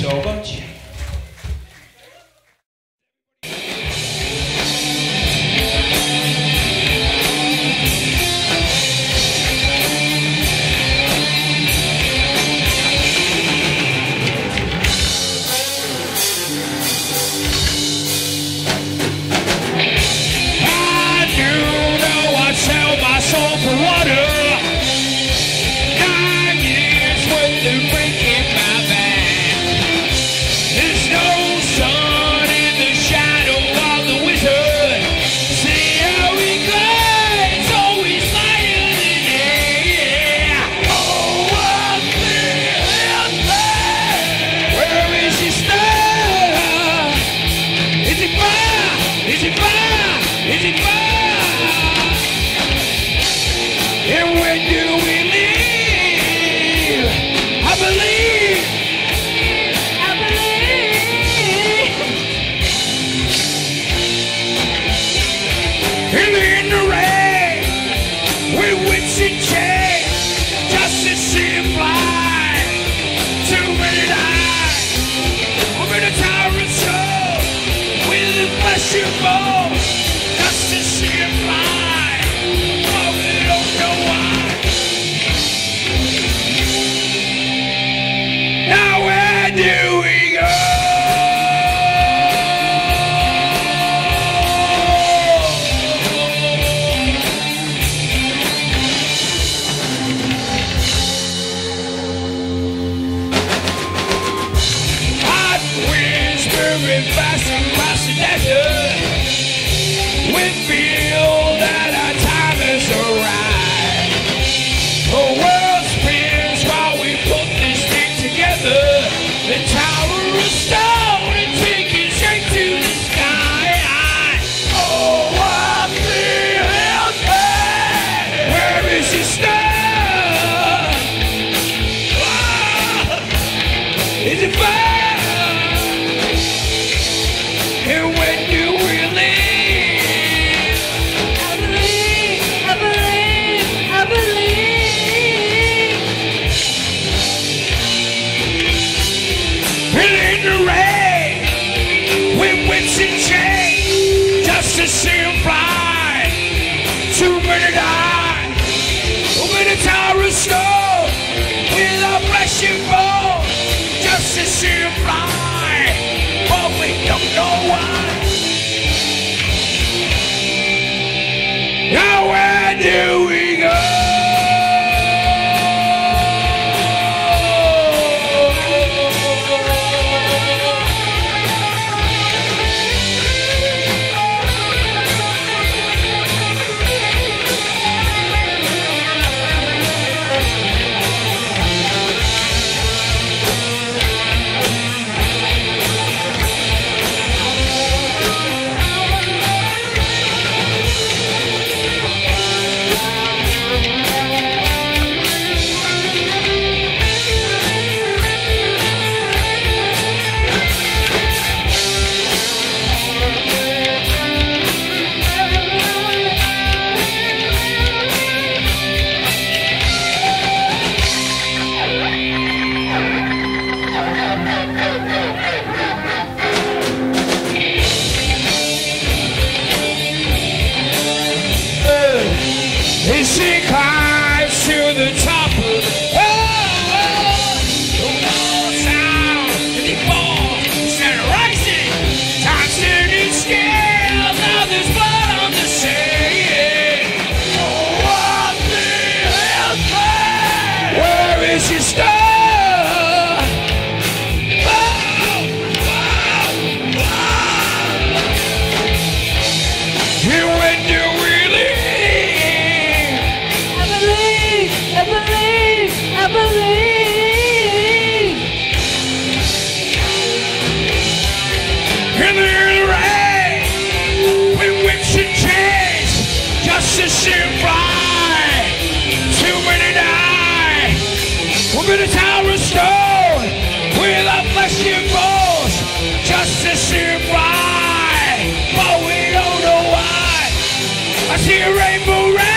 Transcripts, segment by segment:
so much. and passing my seduction. We feel that our time is arrived. The world spins while we put this thing together. The tower of stone it to the sky. Oh. Where is ah! is it? to see you fly. the ship just to see by, but we don't know why. I see a rainbow. rainbow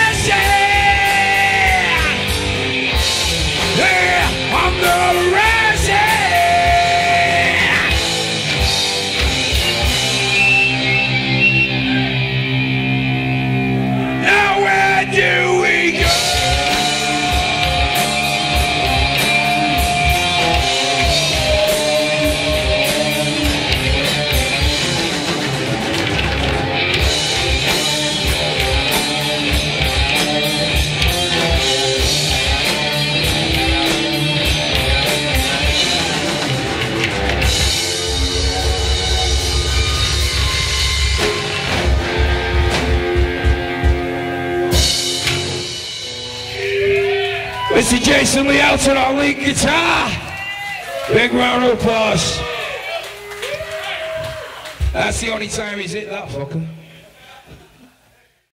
Mr. Jason Lee Elton on lead guitar. Big round of applause. That's the only time he's hit that fucker.